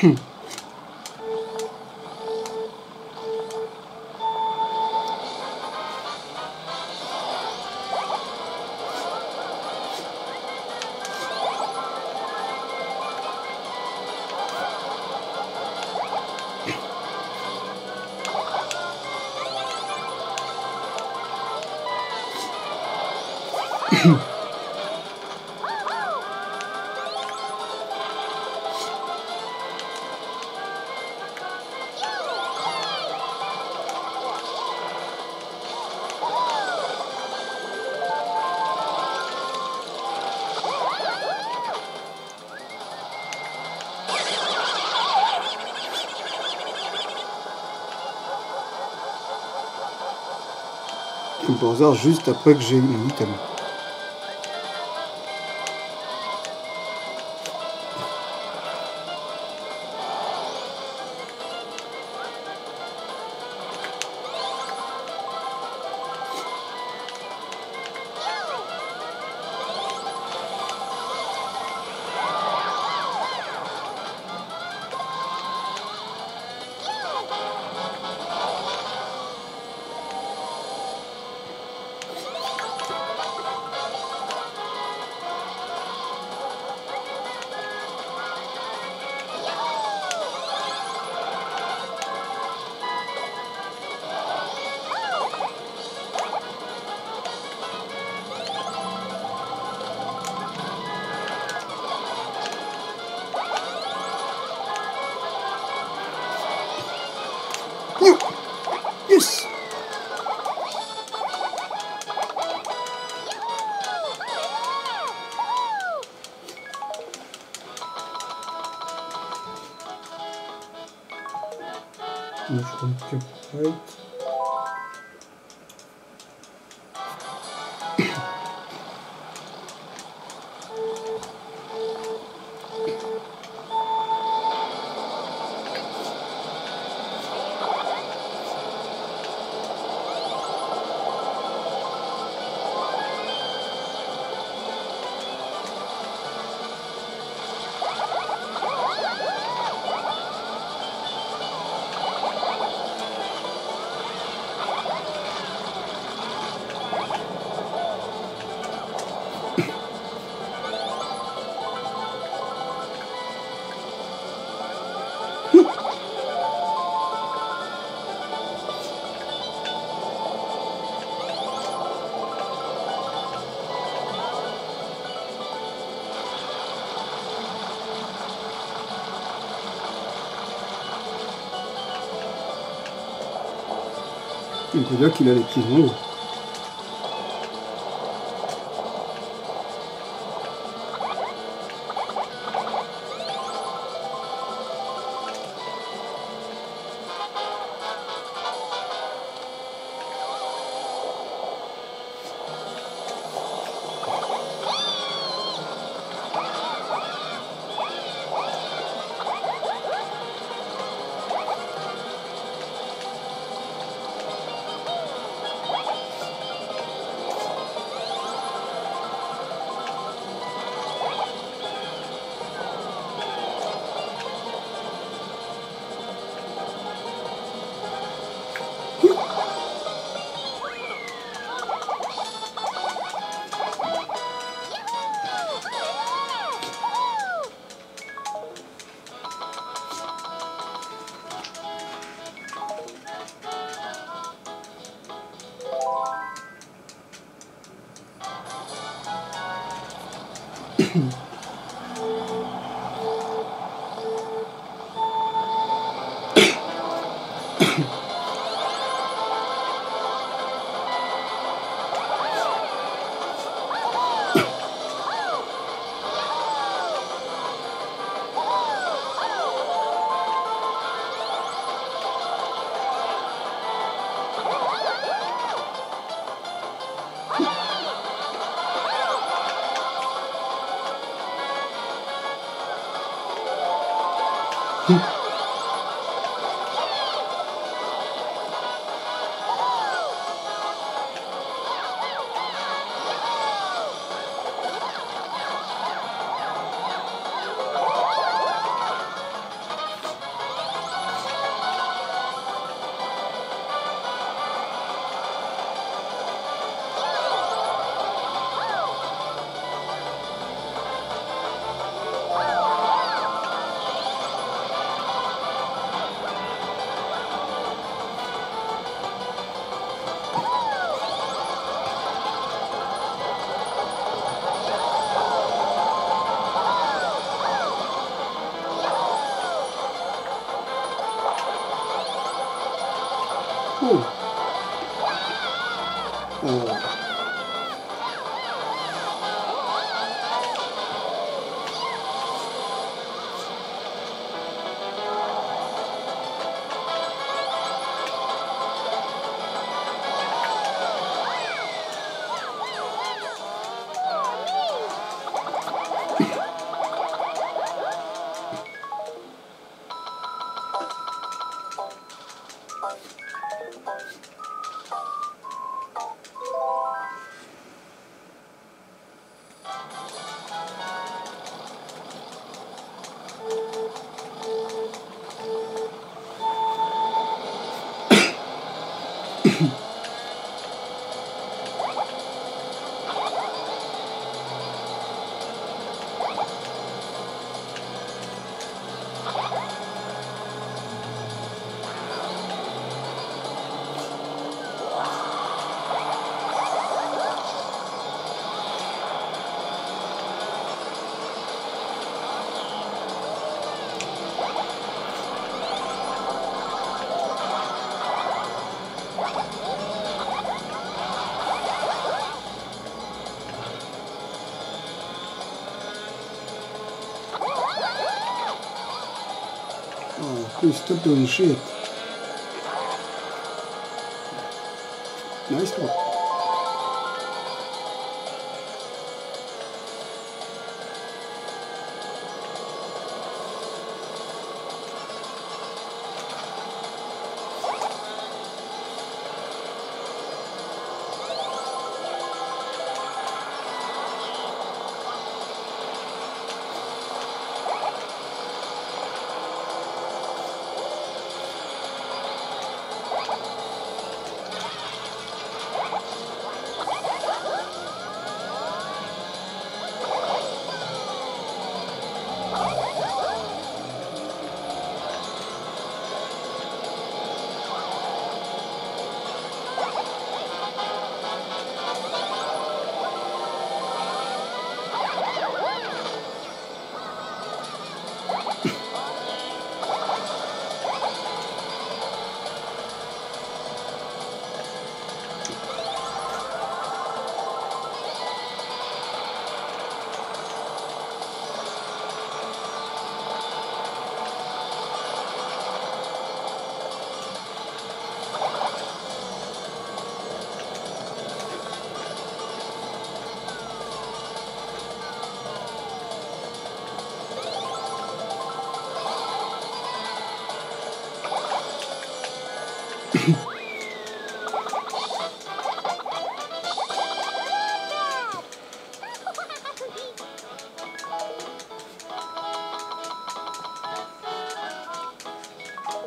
Hmm. Hasard, juste après que j'ai eu mon this? Which one to right. On peut dire qu'il a les Mm-hmm. who's still doing shit.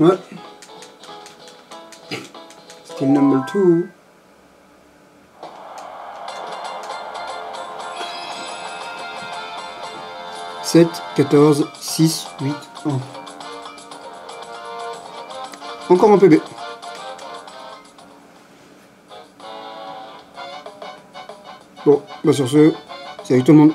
Ouais. Still number two. Sept, quatorze, six, huit, un. Encore un PB. Bon, bah sur ce, salut tout le monde.